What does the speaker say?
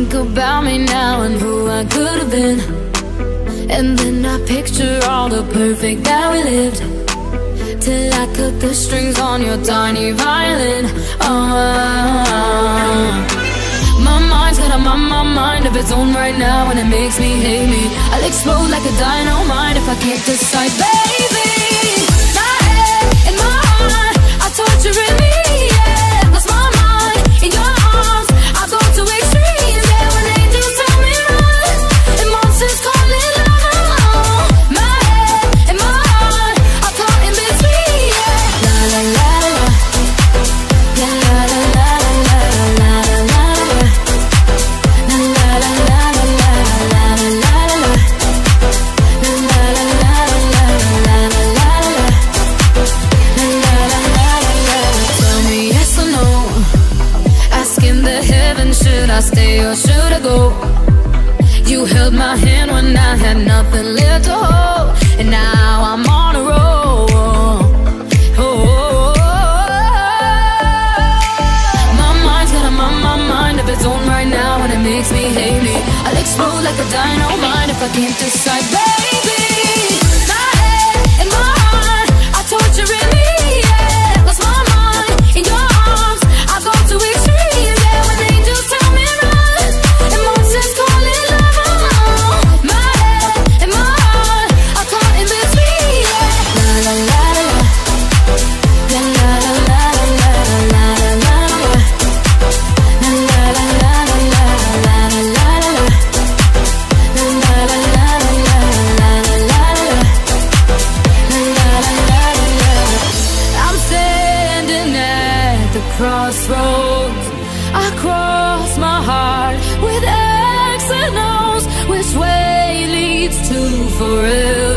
think about me now and who I could have been. And then I picture all the perfect that we lived. Till I cut the strings on your tiny violin. Oh, my mind's got a my, mind of its own right now, and it makes me hate me. I'll explode like a dynamite if I can't decide, baby. Should I stay or should I go? You held my hand when I had nothing left to hold, and now I'm on a roll. Oh, oh, oh, oh, my mind's got a my, my mind of its own right now, and it makes me hate me. I'll explode like a dynamite if I can't decide, baby. Crossroads. I cross my heart with X and O's. Which way leads to forever?